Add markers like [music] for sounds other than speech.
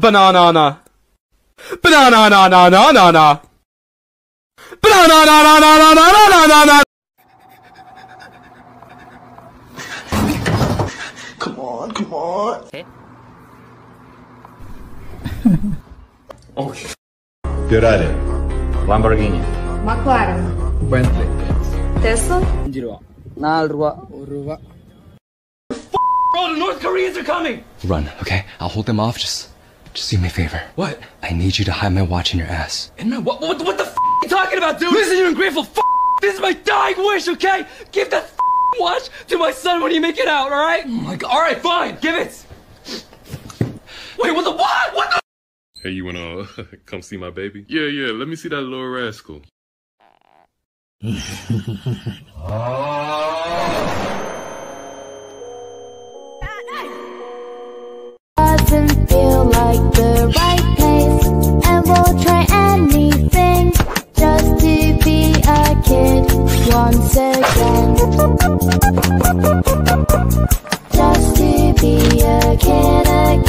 Banana. Banana na na na na na. Banana na na na na na na na na. Come on, come on. [laughs] Ferrari. Lamborghini. McLaren. Bentley. Tesla. அஞ்சு ரூபா நாலு ரூபா ஒரு ரூபா Bro, the North Koreans are coming. Run, okay? I'll hold them off. Just, just do me a favor. What? I need you to hide my watch in your ass. And my what, what, what the f are you talking about, dude? Listen, you ungrateful f This is my dying wish, okay? Give that f watch to my son when you make it out, all right? Oh my god. All right, fine. Give it. Wait, what the what? What the? Hey, you wanna [laughs] come see my baby? Yeah, yeah. Let me see that little rascal. doesn't [laughs] be a kid again